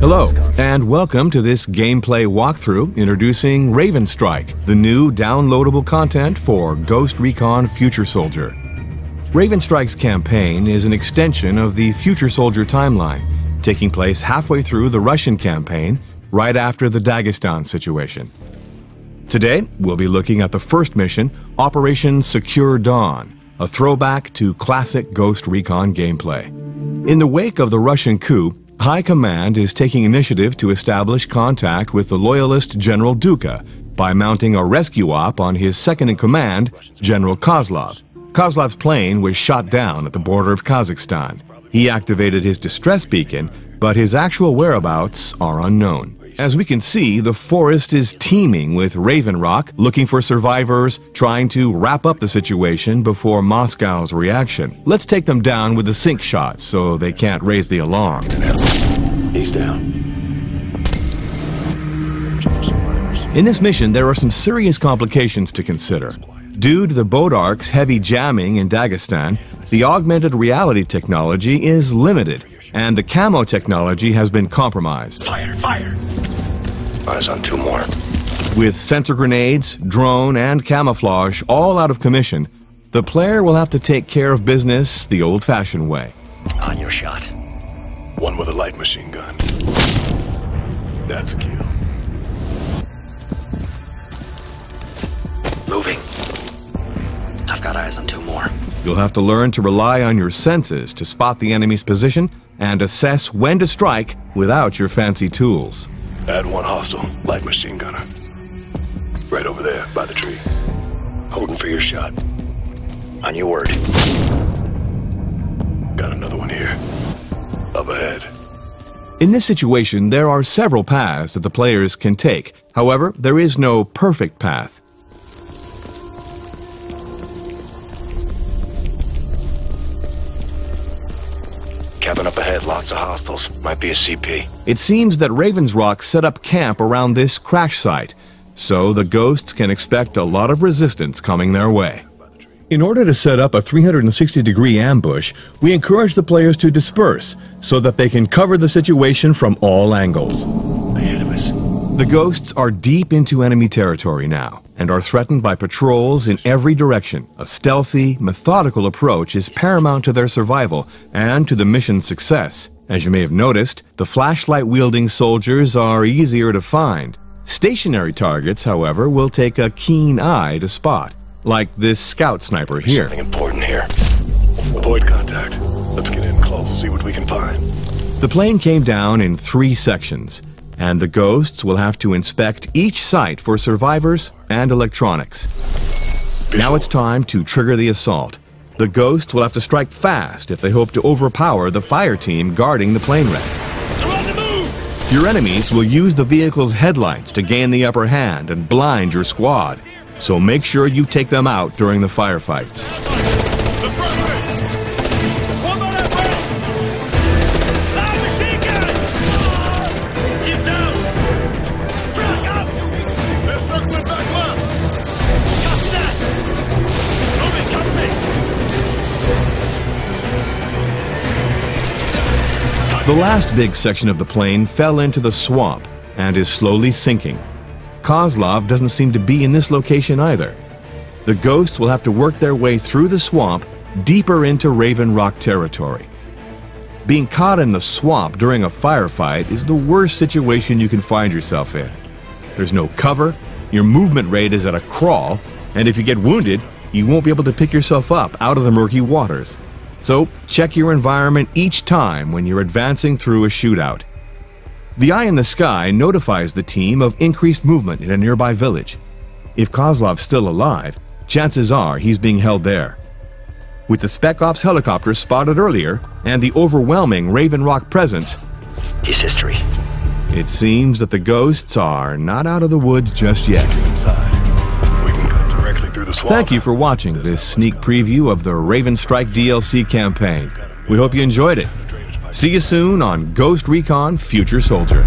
Hello, and welcome to this gameplay walkthrough introducing Raven Strike, the new downloadable content for Ghost Recon Future Soldier. Raven Strike's campaign is an extension of the Future Soldier timeline, taking place halfway through the Russian campaign, right after the Dagestan situation. Today, we'll be looking at the first mission, Operation Secure Dawn, a throwback to classic Ghost Recon gameplay. In the wake of the Russian coup, High Command is taking initiative to establish contact with the loyalist General Duca by mounting a rescue op on his second in command, General Kozlov. Kozlov's plane was shot down at the border of Kazakhstan. He activated his distress beacon, but his actual whereabouts are unknown. As we can see, the forest is teeming with Raven Rock looking for survivors, trying to wrap up the situation before Moscow's reaction. Let's take them down with the sync shots so they can't raise the alarm. He's down. In this mission, there are some serious complications to consider. Due to the Bodark's heavy jamming in Dagestan, the augmented reality technology is limited, and the camo technology has been compromised. Fire, fire. Eyes on two more. With sensor grenades, drone, and camouflage all out of commission, the player will have to take care of business the old-fashioned way. On your shot. One with a light machine gun. That's a kill. Moving. I've got eyes on two more. You'll have to learn to rely on your senses to spot the enemy's position and assess when to strike without your fancy tools. Add one hostile, light machine gunner. Right over there, by the tree. Holding for your shot. On your word. Got another one here. Up ahead. In this situation, there are several paths that the players can take. However, there is no perfect path. Cabin up ahead, lots of hostiles. Might be a CP. It seems that Ravens Rock set up camp around this crash site, so the ghosts can expect a lot of resistance coming their way. In order to set up a 360 degree ambush, we encourage the players to disperse so that they can cover the situation from all angles. Ahead of us. The ghosts are deep into enemy territory now and are threatened by patrols in every direction. A stealthy, methodical approach is paramount to their survival and to the mission's success. As you may have noticed, the flashlight wielding soldiers are easier to find. Stationary targets, however, will take a keen eye to spot, like this scout sniper here. Something important here. Avoid contact. Let's get in close, see what we can find. The plane came down in three sections, and the ghosts will have to inspect each site for survivors and electronics. Now it's time to trigger the assault. The ghosts will have to strike fast if they hope to overpower the fire team guarding the plane wreck. Your enemies will use the vehicle's headlights to gain the upper hand and blind your squad, so make sure you take them out during the firefights. The last big section of the plane fell into the swamp and is slowly sinking. Kozlov doesn't seem to be in this location either. The ghosts will have to work their way through the swamp deeper into Raven Rock territory. Being caught in the swamp during a firefight is the worst situation you can find yourself in. There's no cover, your movement rate is at a crawl, and if you get wounded, you won't be able to pick yourself up out of the murky waters. So check your environment each time when you're advancing through a shootout. The eye in the sky notifies the team of increased movement in a nearby village. If Kozlov's still alive, chances are he's being held there. With the Spec Ops helicopter spotted earlier and the overwhelming Raven Rock presence, His history. it seems that the ghosts are not out of the woods just yet. Through the swamp. Thank you for watching this sneak preview of the Raven Strike DLC campaign. We hope you enjoyed it. See you soon on Ghost Recon Future Soldier.